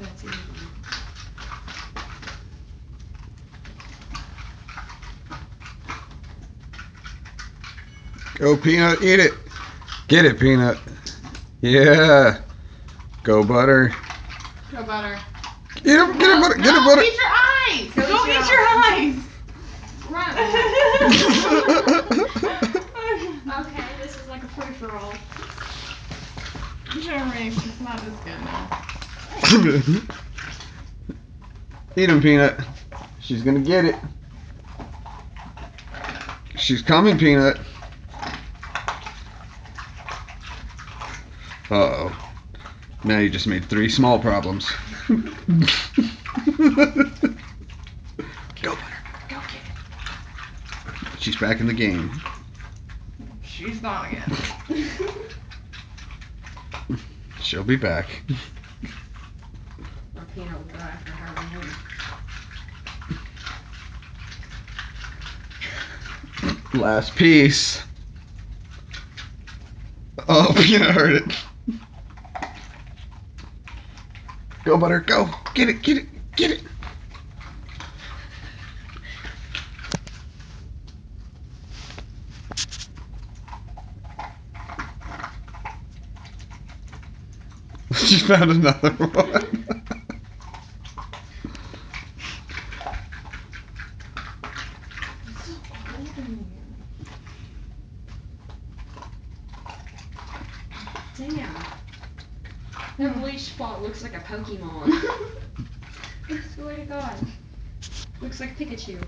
That's easy. Go, Peanut, eat it. Get it, Peanut. Yeah. Go, Butter. Go butter. Get it, get it, Butter. Get it, Butter. Eat your eyes. Go Go, eat eat your your eyes. Run. okay, this is like a free for all. Jeremy, it's not as good now. Eat him, Peanut. She's gonna get it. She's coming, Peanut. Uh oh. Now you just made three small problems. Go, Butter. Go get it. She's back in the game. She's not again. She'll be back. Peanut will go after her. Last piece. Oh, Peanut heard it. Go, Butter, go. Get it, get it, get it. She found another one. Damn. That bleach spot looks like a Pokemon. I swear to God. Looks like Pikachu.